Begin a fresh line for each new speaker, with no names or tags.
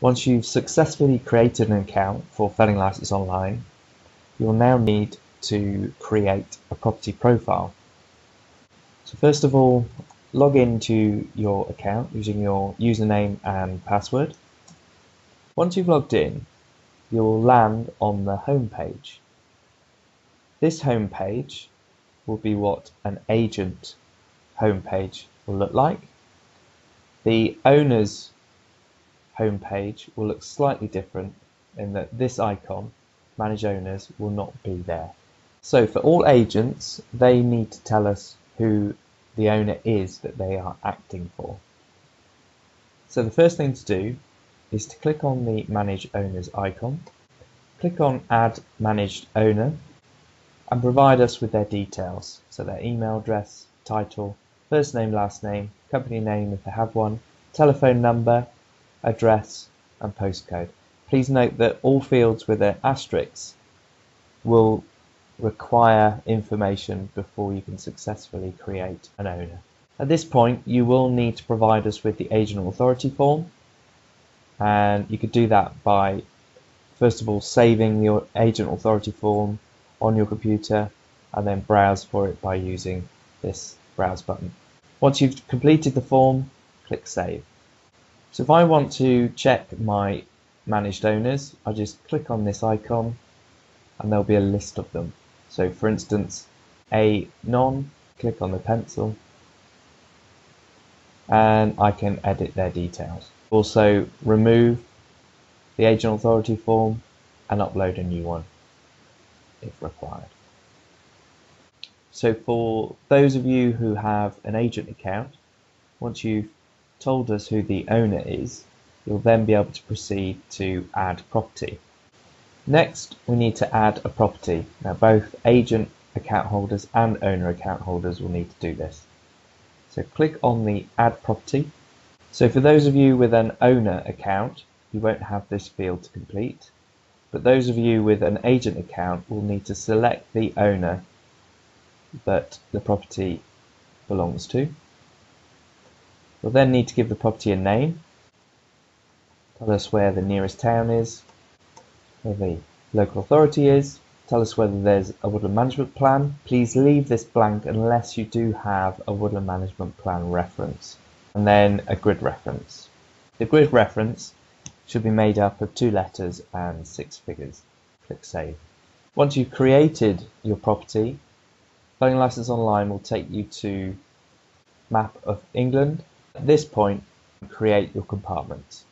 Once you've successfully created an account for Felling Licence Online, you'll now need to create a property profile. So first of all, log into your account using your username and password. Once you've logged in, you'll land on the home page. This home page will be what an agent home page will look like. The owner's home page will look slightly different in that this icon, Manage Owners, will not be there. So for all agents, they need to tell us who the owner is that they are acting for. So the first thing to do is to click on the Manage Owners icon, click on Add Managed Owner, and provide us with their details, so their email address, title, first name, last name, company name if they have one, telephone number, address, and postcode. Please note that all fields with an asterisk will require information before you can successfully create an owner. At this point, you will need to provide us with the agent authority form, and you could do that by first of all saving your agent authority form on your computer and then browse for it by using this browse button. Once you've completed the form, click save. So if I want to check my managed owners, I just click on this icon and there'll be a list of them. So for instance, a non, click on the pencil and I can edit their details. Also remove the agent authority form and upload a new one if required. So for those of you who have an agent account, once you've told us who the owner is, you'll then be able to proceed to add property. Next, we need to add a property. Now both agent account holders and owner account holders will need to do this. So click on the add property. So for those of you with an owner account, you won't have this field to complete, but those of you with an agent account will need to select the owner that the property belongs to. We'll then need to give the property a name, tell us where the nearest town is, where the local authority is, tell us whether there's a woodland management plan. Please leave this blank unless you do have a woodland management plan reference, and then a grid reference. The grid reference should be made up of two letters and six figures. Click Save. Once you've created your property, Felling Licence Online will take you to Map of England. At this point, create your compartments.